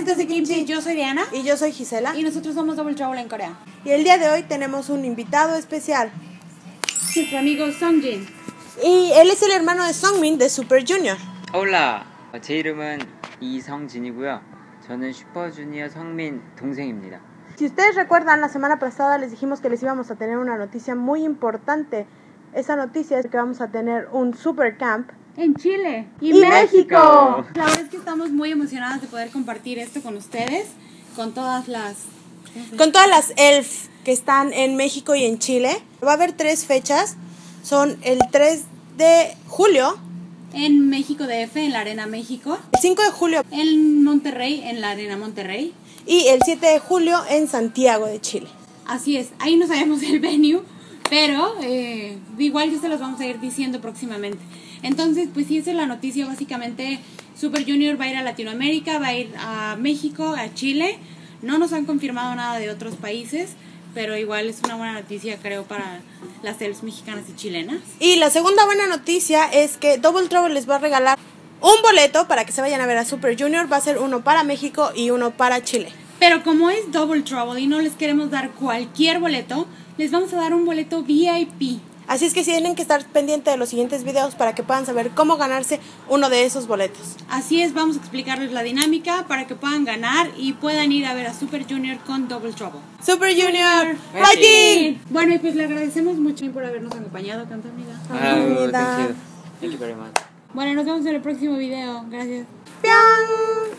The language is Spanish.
Hola, pedacitos de kimchi. Yo soy Diana Y yo soy Gisela. y nosotros somos Double Trouble en Corea. Y el día de hoy tenemos un invitado especial. Nuestro amigo Songjin. Y él es el hermano de Songmin de Super Junior. 올라 제 이름은 이성진이고요. 저는 슈퍼주니어 성민 동생입니다. Si ustedes recuerdan, la semana pasada les dijimos que les íbamos a tener una noticia muy importante. Esa noticia es que vamos a tener un super camp. En Chile. ¡Y México! La verdad es que estamos muy emocionadas de poder compartir esto con ustedes, con todas las... Con todas las ELF que están en México y en Chile. Va a haber tres fechas. Son el 3 de julio, En México DF, en la Arena México. el 5 de julio En Monterrey, en la Arena Monterrey. y el 7 de julio en Santiago de Chile. Así es, ahí no sabemos el venue, pero eh, igual ya se los vamos a ir diciendo próximamente. Entonces, pues sí, esa es la noticia. Básicamente, Super Junior va a ir a Latinoamérica, va a ir a México, a Chile. No nos han confirmado nada de otros países, pero igual es una buena noticia, creo, para las CELS mexicanas y chilenas. Y la segunda buena noticia es que Double Trouble les va a regalar un boleto para que se vayan a ver a Super Junior. Va a ser uno para México y uno para Chile. Pero como es Double Trouble y no les queremos dar cualquier boleto, les vamos a dar un boleto VIP. Así es que tienen que estar pendientes de los siguientes videos para que puedan saber cómo ganarse uno de esos boletos. Así es, vamos a explicarles la dinámica para que puedan ganar y puedan ir a ver a Super Junior con Double Trouble. Super Junior, fighting. Bueno, y pues le agradecemos mucho por habernos acompañado, canta amiga. Oh, thank you. Thank you very much. Bueno, nos vemos en el próximo video. Gracias. ¡Pian!